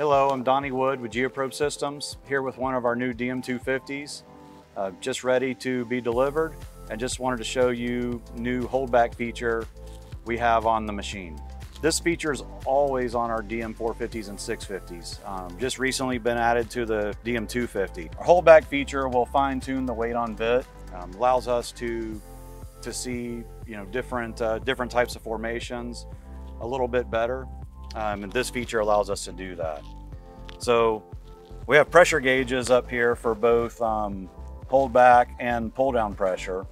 Hello, I'm Donnie Wood with Geoprobe Systems, here with one of our new DM250s, uh, just ready to be delivered, and just wanted to show you new holdback feature we have on the machine. This feature is always on our DM450s and 650s. Um, just recently been added to the DM250. Our holdback feature will fine tune the weight on bit, um, allows us to, to see you know, different, uh, different types of formations a little bit better. Um, and this feature allows us to do that. So we have pressure gauges up here for both um, hold back and pull down pressure.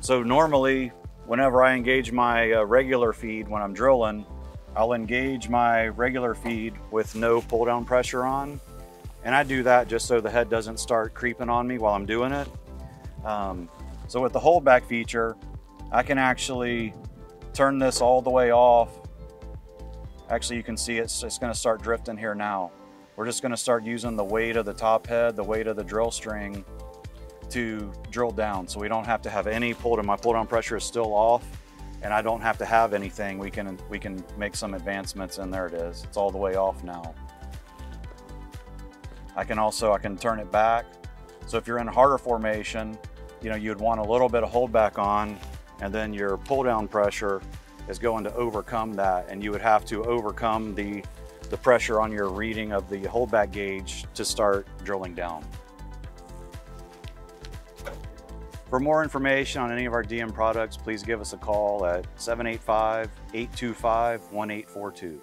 So normally, whenever I engage my uh, regular feed when I'm drilling, I'll engage my regular feed with no pull down pressure on. And I do that just so the head doesn't start creeping on me while I'm doing it. Um, so with the hold back feature, I can actually turn this all the way off Actually, you can see it's, it's gonna start drifting here now. We're just gonna start using the weight of the top head, the weight of the drill string to drill down. So we don't have to have any pull down. My pull down pressure is still off and I don't have to have anything. We can, we can make some advancements and there it is. It's all the way off now. I can also, I can turn it back. So if you're in harder formation, you know, you'd want a little bit of hold back on and then your pull down pressure is going to overcome that and you would have to overcome the, the pressure on your reading of the holdback gauge to start drilling down. For more information on any of our DM products, please give us a call at 785-825-1842.